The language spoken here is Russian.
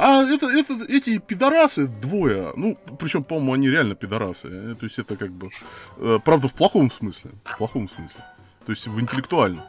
А это, это, эти пидорасы двое, ну, причем, по-моему, они реально пидорасы. Э, то есть это как бы, э, правда, в плохом смысле. В плохом смысле. То есть в интеллектуальном.